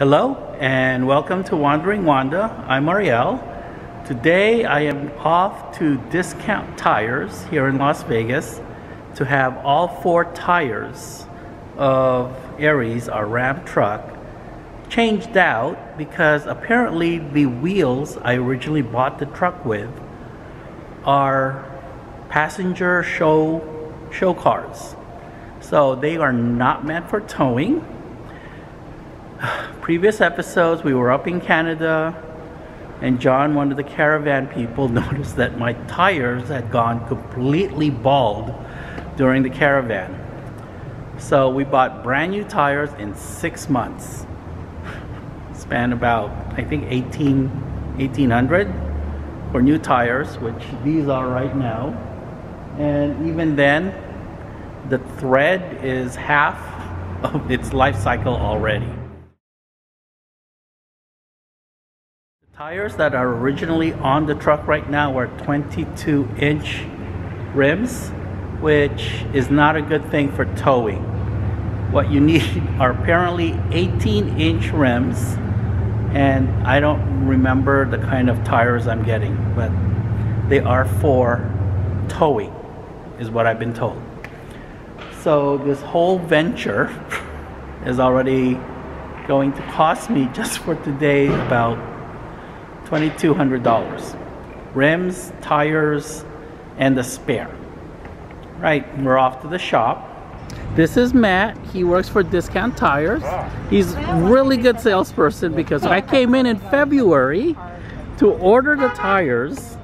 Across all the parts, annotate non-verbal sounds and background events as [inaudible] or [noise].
Hello and welcome to Wandering Wanda. I'm Ariel. Today I am off to Discount Tires here in Las Vegas to have all four tires of Aries, our Ram truck, changed out because apparently the wheels I originally bought the truck with are passenger show show cars. So they are not meant for towing. Previous episodes we were up in Canada and John, one of the caravan people, [laughs] noticed that my tires had gone completely bald during the caravan. So we bought brand new tires in six months. Span about, I think, 18, 1800 for new tires, which these are right now. And even then, the thread is half of its life cycle already. Tires that are originally on the truck right now are 22 inch rims, which is not a good thing for towing. What you need [laughs] are apparently 18 inch rims, and I don't remember the kind of tires I'm getting, but they are for towing, is what I've been told. So this whole venture [laughs] is already going to cost me [laughs] just for today about $2,200. Rims, tires, and the spare. Right, we're off to the shop. This is Matt. He works for Discount Tires. He's really good salesperson because I came in in February to order the tires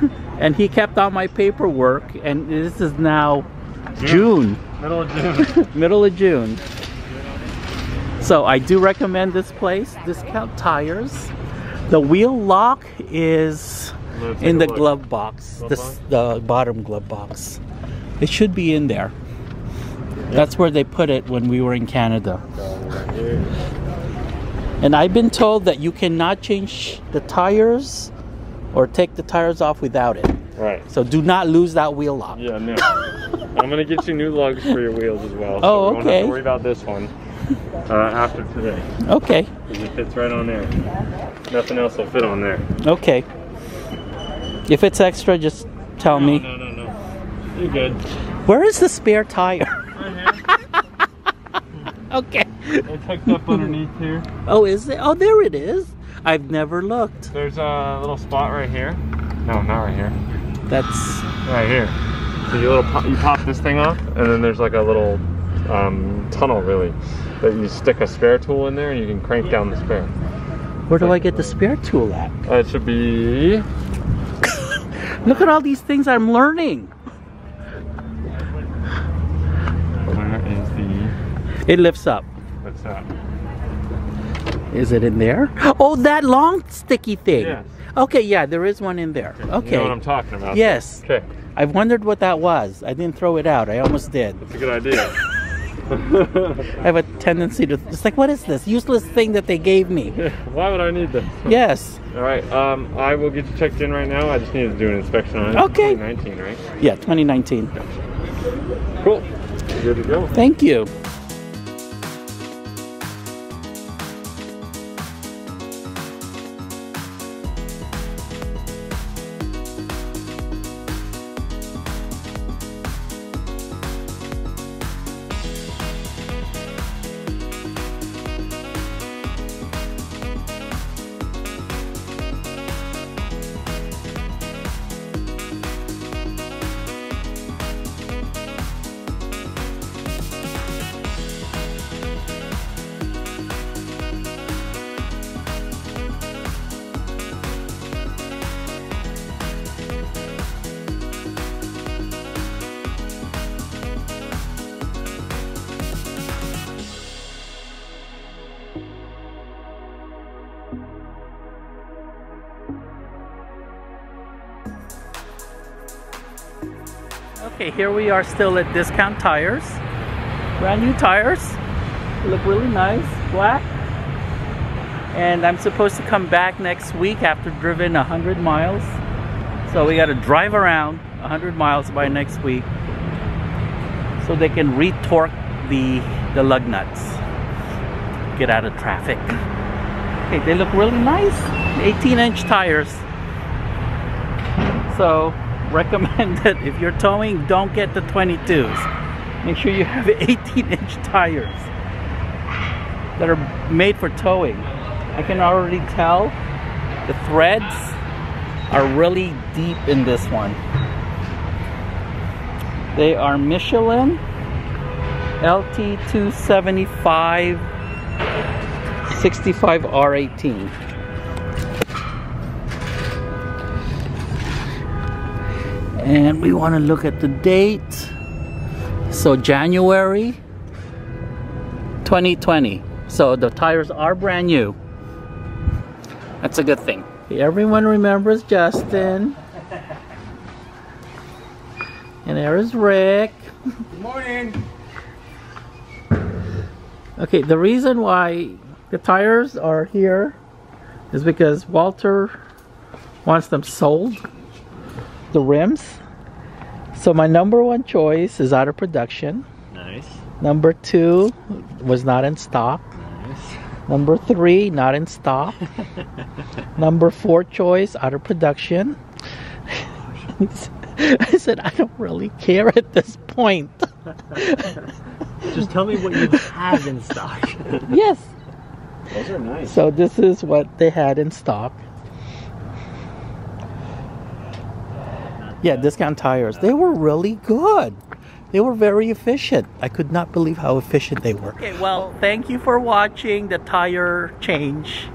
[laughs] and he kept all my paperwork and this is now June. Middle of June. [laughs] Middle of June. So I do recommend this place, Discount Tires. The wheel lock is in the look. glove box, Glove this, box? the bottom glove box. It should be in there. That's where they put it when we were in Canada. And I've been told that you cannot change the tires or take the tires off without it. Right. So do not lose that wheel lock. Yeah, no. I'm gonna get you new lugs for your wheels as well. So [laughs] Oh, we Don't have to worry about this one [laughs] uh, after today. Okay, it fits right on there. Nothing else will fit on there. okay. If it's extra, just tell No, me. no, no, no. You're good. Where is the spare tire? [laughs] okay. It's hooked up underneath here. Oh, is it? Oh, there it is. I've never looked. There's a little spot right here. No, not right here. That's Right here. So you little pop, you pop this thing off, and then there's like a little um, tunnel really that you stick a spare tool in there, and you can crank down the spare. where do I get the spare tool at? Uh, it should be [laughs] Look at all these things I'm learning. Where is the It lifts up. what's that? Is it in there? Oh, that long sticky thing. Yes. Okay, yeah, there is one in there. Okay. You know what I'm talking about? yes. Okay, I've wondered what that was. I didn't throw it out. I almost did. that's a good idea. [laughs] [laughs] I have a tendency to. It's like, what is this useless thing that they gave me? [laughs] Why would I need this? Yes. All right, um, I will get you checked in right now. I just need to do an inspection on it. Okay. 2019, right? Yeah, 2019. Cool. Good to go. Thank you. Okay, here we are still at Discount Tires. Brand new tires. Look really nice, black. And I'm supposed to come back next week after driven 100 miles. So we got to drive around 100 miles by next week so they can retorque the, the lug nuts. get out of traffic. Okay, they look really nice. 18 inch tires. So, recommended [laughs] if you're towing, don't get the 22s. Make sure you have [laughs] 18 inch tires that are made for towing. I can already tell the threads are really deep in this one. They are Michelin LT275 65R18. And we want to look at the date. So January 2020. So the tires are brand new. That's a good thing. Everyone remembers Justin. And there is Rick. Good morning. Okay, the reason why the tires are here is because Walter wants them sold. The rims. So my number one choice is out of production. Nice. Number two was not in stock. Nice. Number three, not in stock. [laughs] Number four choice, out of production. [laughs] I said, I don't really care at this point. [laughs] Just tell me what you have in stock. yes. Those are nice. So this is what they had in stock. Yeah, discount tires. They were really good. They were very efficient. I could not believe how efficient they were. Okay, well, thank you for watching the tire change.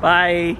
Bye.